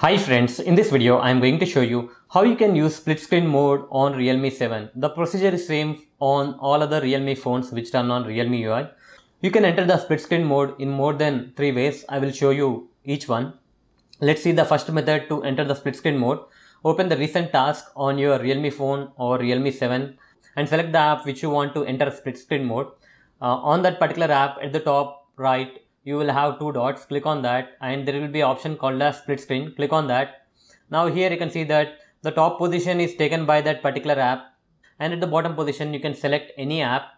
Hi friends, in this video I am going to show you how you can use split screen mode on Realme 7. The procedure is same on all other Realme phones which run on Realme UI. You can enter the split screen mode in more than 3 ways. I will show you each one. Let's see the first method to enter the split screen mode. Open the recent task on your Realme phone or Realme 7 and select the app which you want to enter split screen mode. Uh, on that particular app at the top right you will have two dots click on that and there will be option called as split screen click on that. Now here you can see that the top position is taken by that particular app and at the bottom position you can select any app.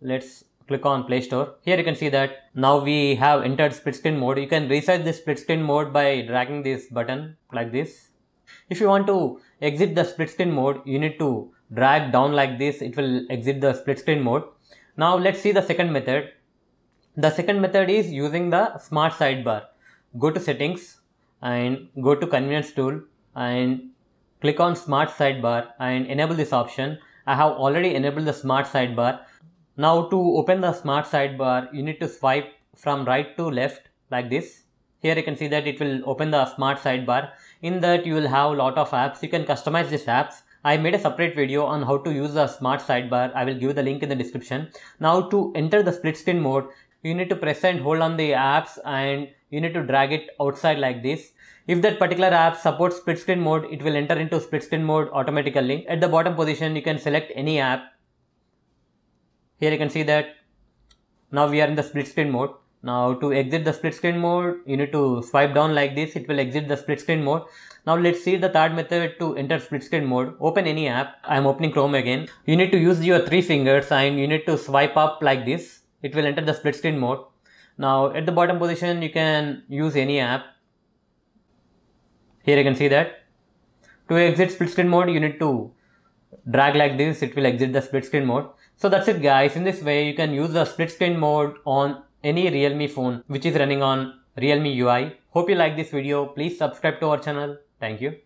Let's click on play store. Here you can see that now we have entered split screen mode. You can resize this split screen mode by dragging this button like this. If you want to exit the split screen mode you need to drag down like this. It will exit the split screen mode. Now let's see the second method the second method is using the smart sidebar. Go to settings and go to convenience tool and click on smart sidebar and enable this option. I have already enabled the smart sidebar. Now to open the smart sidebar, you need to swipe from right to left like this. Here you can see that it will open the smart sidebar. In that you will have a lot of apps. You can customize these apps I made a separate video on how to use the smart sidebar. I will give the link in the description. Now to enter the split screen mode, you need to press and hold on the apps and you need to drag it outside like this. If that particular app supports split screen mode, it will enter into split screen mode automatically. At the bottom position, you can select any app. Here you can see that now we are in the split screen mode. Now to exit the split screen mode, you need to swipe down like this. It will exit the split screen mode. Now let's see the third method to enter split screen mode. Open any app. I am opening Chrome again. You need to use your three fingers and you need to swipe up like this it will enter the split screen mode. Now at the bottom position you can use any app. Here you can see that. To exit split screen mode you need to drag like this it will exit the split screen mode. So that's it guys in this way you can use the split screen mode on any Realme phone which is running on Realme UI. Hope you like this video. Please subscribe to our channel. Thank you.